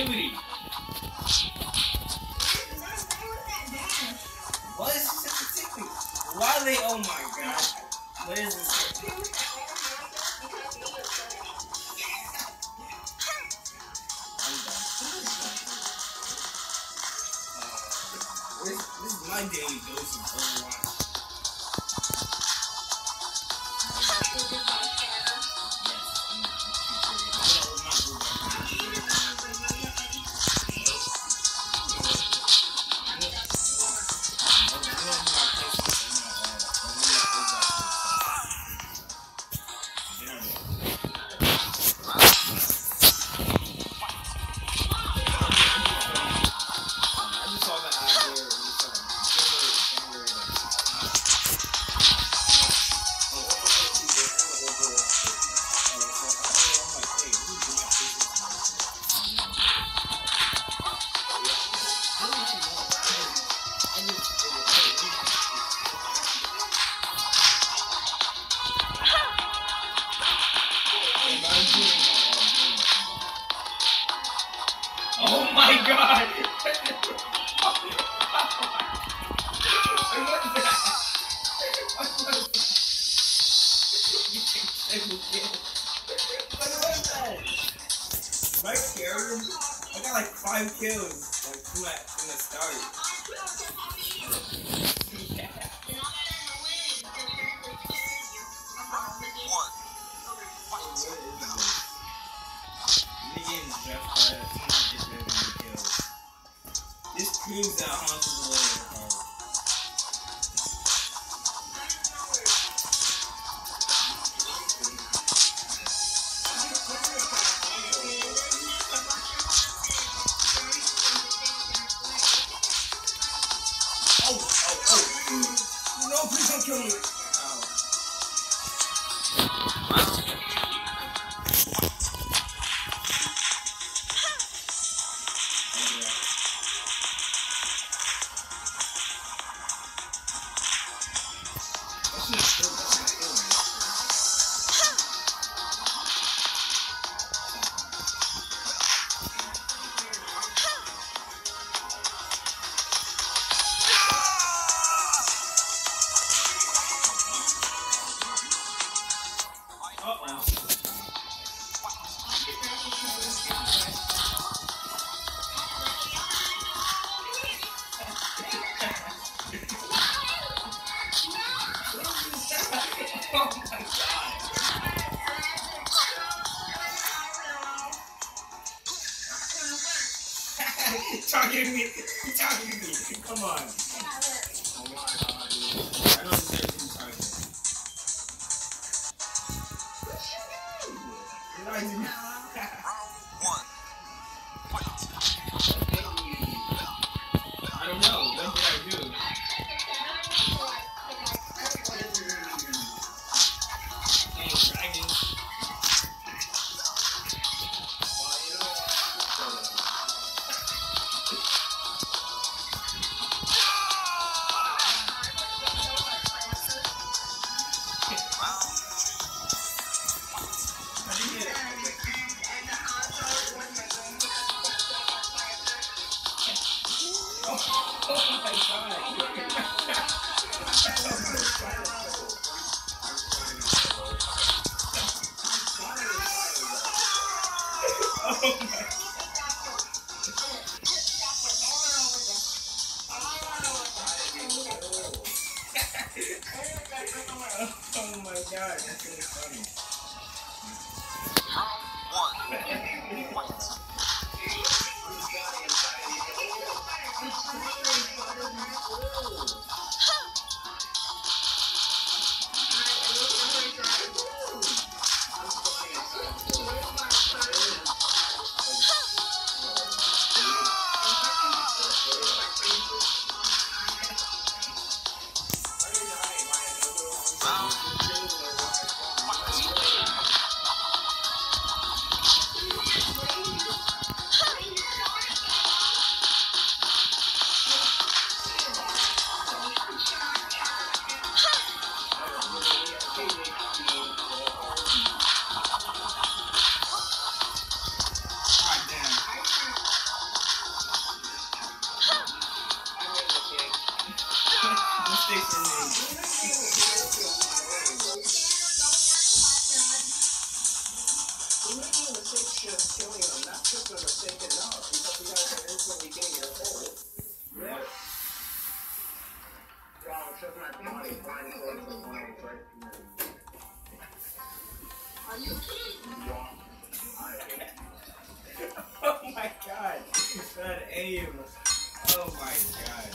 Sensitivity? What is this sensitivity? Why are they? Oh my god. What is this? This, this is my daily dose of Overwatch. What was that? My carry, I got like five kills like from Proves that uh, Hans talking to me. Talking to me. Come on. Oh god, that's really funny. He Oh my god.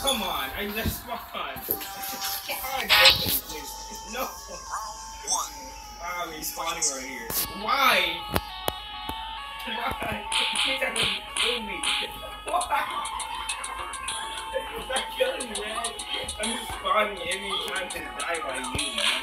Come on. I just spawn. Spawn. No. Wow, he's spawning right here. Why? Why? He's gonna kill me. Why? Stop killing me, man. I'm just spawning every time to die by you, man.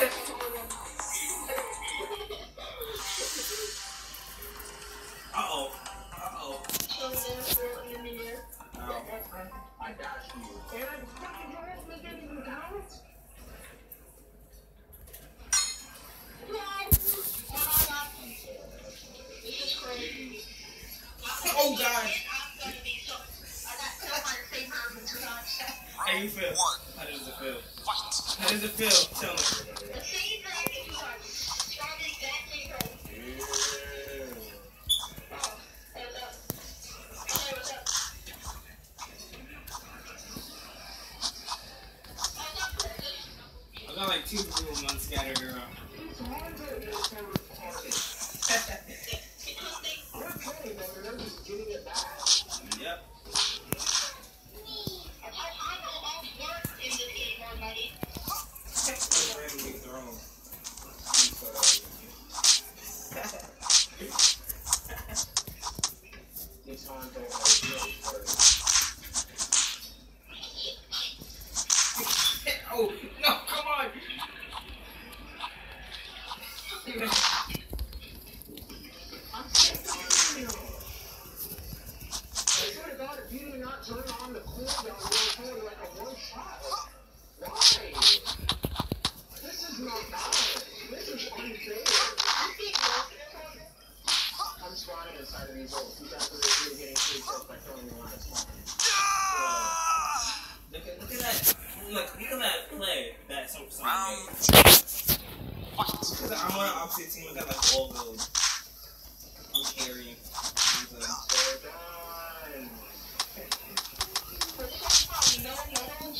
Uh-oh. Uh-oh. I dashed you. And I fucking dashed two blue ones scattered around. I'm on an opposite team. I got like all gold. I'm carrying. I'm good. They're done.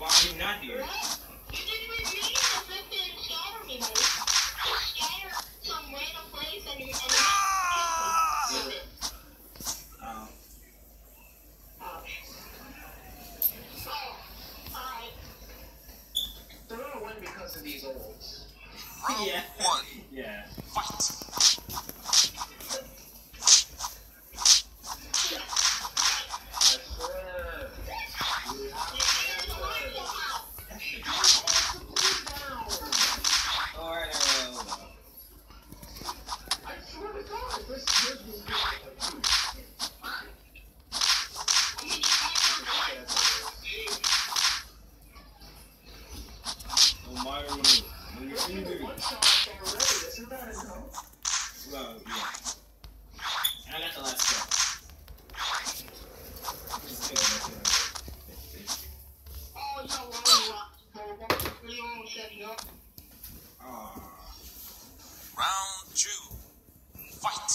Why are you not here? Oh. They're gonna win of these. Yeah. Yeah. Round two. Fight.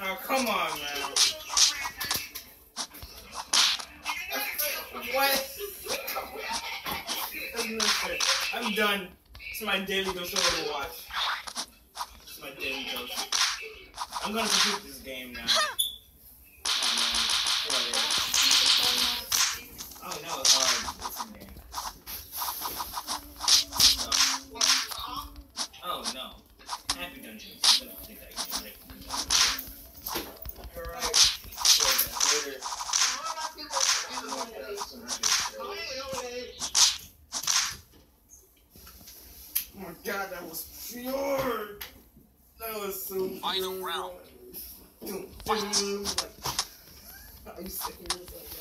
oh, come on, man. What? I'm done. It's my daily dose of Overwatch. It's my daily dose. I'm gonna complete this game now. Oh no, uh, what's the name? No. Oh no. Happy Dungeons. I'm gonna complete that game. Like, Alright. Later. Oh my god, that was pure! That was so Final pure. round. Doom, doom, like, Are you sick of yourself?